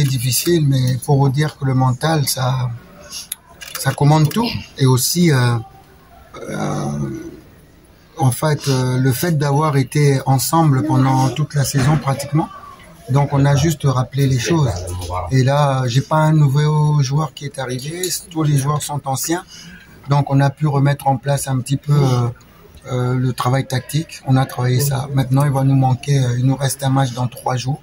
difficile, mais faut vous dire que le mental, ça, ça commande tout. Et aussi, euh, euh, en fait, euh, le fait d'avoir été ensemble pendant toute la saison pratiquement, donc on a juste rappelé les choses. Et là, j'ai pas un nouveau joueur qui est arrivé, tous les joueurs sont anciens, donc on a pu remettre en place un petit peu le travail tactique. On a travaillé ça. Maintenant, il va nous manquer, il nous reste un match dans trois jours.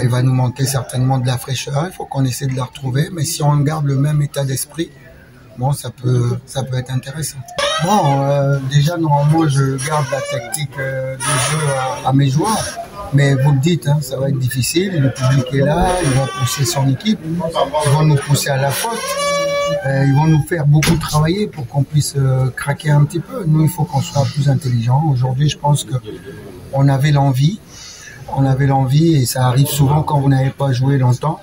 Il va nous manquer certainement de la fraîcheur. Il faut qu'on essaie de la retrouver. Mais si on garde le même état d'esprit, bon, ça peut, ça peut être intéressant. Bon, euh, déjà normalement, je garde la tactique euh, de jeu à, mes joueurs. Mais vous le dites, hein, ça va être difficile. Le public est là, il va pousser son équipe, ils vont nous pousser à la faute. Euh, ils vont nous faire beaucoup travailler pour qu'on puisse euh, craquer un petit peu. Nous, il faut qu'on soit plus intelligent. Aujourd'hui, je pense que on avait l'envie, on avait l'envie, et ça arrive souvent quand vous n'avez pas joué longtemps.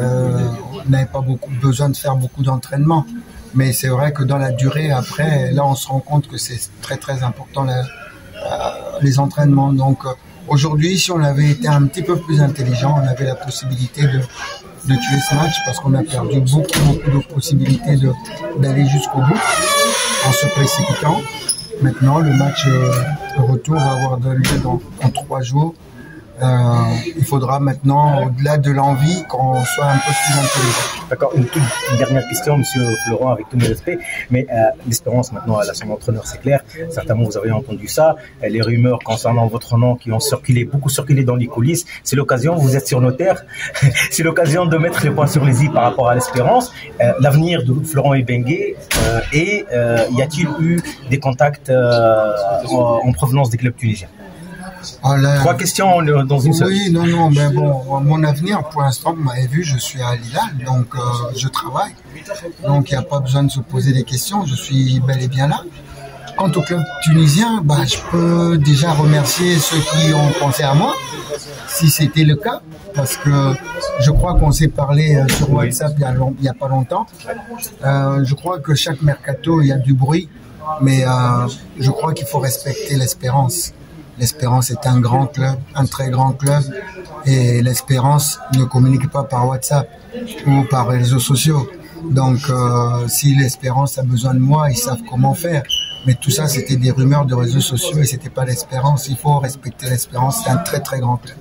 Euh, on n'avait pas beaucoup besoin de faire beaucoup d'entraînement. Mais c'est vrai que dans la durée, après, là, on se rend compte que c'est très très important euh, les entraînements. Donc euh, aujourd'hui, si on avait été un petit peu plus intelligent, on avait la possibilité de, de tuer ce match parce qu'on a perdu beaucoup beaucoup de possibilités d'aller jusqu'au bout en se précipitant. Maintenant, le match euh, retour va avoir lieu dans, dans trois jours. Euh, il faudra maintenant, au-delà de l'envie, qu'on soit un peu plus intelligent. D'accord, une toute dernière question, Monsieur Florent, avec tous mes respects. Mais euh, l'espérance maintenant, elle a son entraîneur, c'est clair. Certainement, vous avez entendu ça. Euh, Les rumeurs concernant votre nom qui ont circulé, beaucoup circulé dans les coulisses. C'est l'occasion, vous êtes sur nos terres. c'est l'occasion de mettre les points sur les i par rapport à l'espérance. L'avenir de Florent Ebengue et y a-t-il eu des contacts en provenance des clubs tunisiens? Ah, là, Trois questions dans une seule. Oui, non, non, mais bon, mon avenir, pour l'instant, vous m'avez vu, je suis à Lille, donc euh, je travaille. Donc il n'y a pas besoin de se poser des questions, je suis bel et bien là. Quant au club tunisien, bah, je peux déjà remercier ceux qui ont pensé à moi, si c'était le cas, parce que je crois qu'on s'est parlé euh, sur WhatsApp il y a, long- il y a pas longtemps. Euh, je crois que chaque mercato, il y a du bruit, mais euh, je crois qu'il faut respecter l'espérance. L'Espérance est un grand club, un très grand club, et l'Espérance ne communique pas par WhatsApp ou par les réseaux sociaux. Donc, euh, si l'Espérance a besoin de moi, ils savent comment faire. Mais tout ça, c'était des rumeurs de réseaux sociaux et c'était pas l'Espérance. Il faut respecter l'Espérance. C'est un très très grand club.